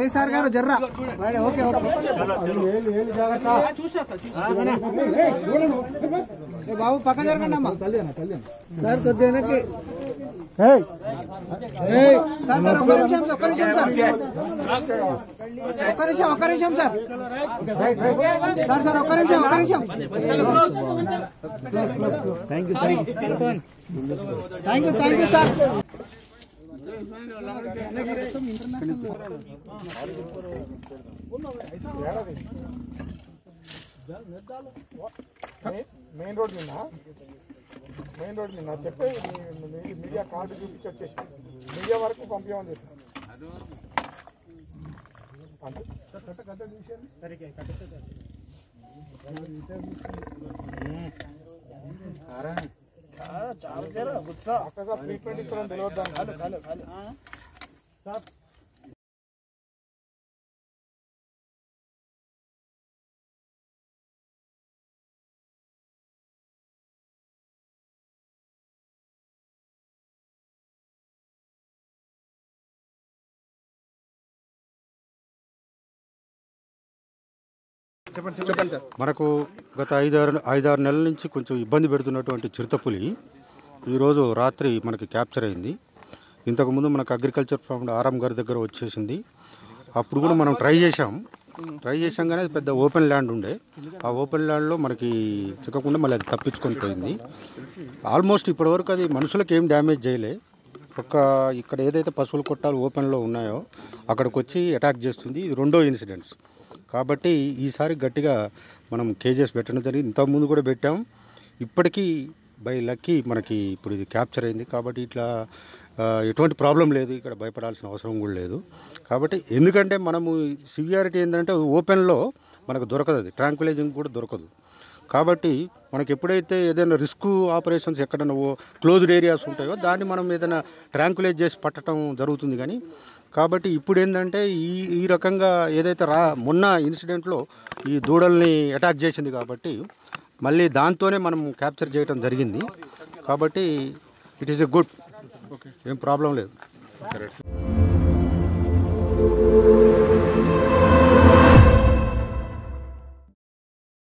ఏ sir గారు జర్రా? Okay okay. ఏ బాబు పక్క జరగండి అమ్మా. సార్ కొద్ది వెనక్కి. సార్ సార్ ఒక్క నిమిషం ఒక్క నిమిషం సార్. ఒక్క నిమిషం ఒక్క నిమిషం సార్. సార్ సార్ ఒక్క నిమిషం ఒక్క నిమిషం. Thank you thank you thank you thank you sir. Main road నిన్న మెయిన్ రోడ్ నిన్న చెప్పే మీడియా కార్డు చూపించి వచ్చేసి మీడియా వరకు పంపించమని చెప్పి ఒక్కసారి ట్రీట్మెంట్ తెలియదు దానికి. మనకు గత ఐదారు ఐదారు నెలల నుంచి కొంచెం ఇబ్బంది పెడుతున్నటువంటి చిరుతపులి ఈరోజు రాత్రి మనకి క్యాప్చర్ అయింది. ఇంతకుముందు మనకు అగ్రికల్చర్ ఫామ్ ఆర్ఎం గారి దగ్గర వచ్చేసింది. అప్పుడు కూడా మనం ట్రై చేసాం ట్రై చేసాం కానీ అది పెద్ద ఓపెన్ ల్యాండ్ ఉండే. ఆ ఓపెన్ ల్యాండ్లో మనకి చిక్కకుండా మళ్ళీ అది తప్పించుకొని పోయింది. ఆల్మోస్ట్ ఇప్పటివరకు అది మనుషులకు ఏం డ్యామేజ్ చేయలే. ఒక్క ఇక్కడ ఏదైతే పశువుల కొట్టాలు ఓపెన్లో ఉన్నాయో అక్కడికి వచ్చి అటాక్ చేస్తుంది. ఇది రెండో ఇన్సిడెంట్స్. కాబట్టి ఈసారి గట్టిగా మనం కేజెస్ పెట్టడం జరిగింది. ఇంతకుముందు కూడా పెట్టాం. ఇప్పటికీ బై లక్కీ మనకి ఇప్పుడు ఇది క్యాప్చర్ అయింది. కాబట్టి ఇట్లా ఎటువంటి ప్రాబ్లం లేదు. ఇక్కడ భయపడాల్సిన అవసరం కూడా లేదు. కాబట్టి ఎందుకంటే మనము సివియారిటీ ఏంటంటే ఓపెన్లో మనకు దొరకదు అది. ట్రాంక్విలైజింగ్ కూడా దొరకదు. కాబట్టి మనకి ఎప్పుడైతే ఏదైనా రిస్క్ ఆపరేషన్స్ ఎక్కడైనా ఓ క్లోజ్డ్ ఏరియాస్ ఉంటాయో దాన్ని మనం ఏదైనా ట్రాంకులైజ్ చేసి పట్టడం జరుగుతుంది కానీ కాబట్టి ఇప్పుడు ఏంటంటే ఈ ఈ రకంగా ఏదైతే రా మొన్న ఇన్సిడెంట్లో ఈ దూడల్ని అటాక్ చేసింది కాబట్టి మళ్ళీ దాంతోనే మనం క్యాప్చర్ చేయడం జరిగింది. కాబట్టి ఇట్ ఈస్ ఎ గుడ్ ఏం ప్రాబ్లం లేదు.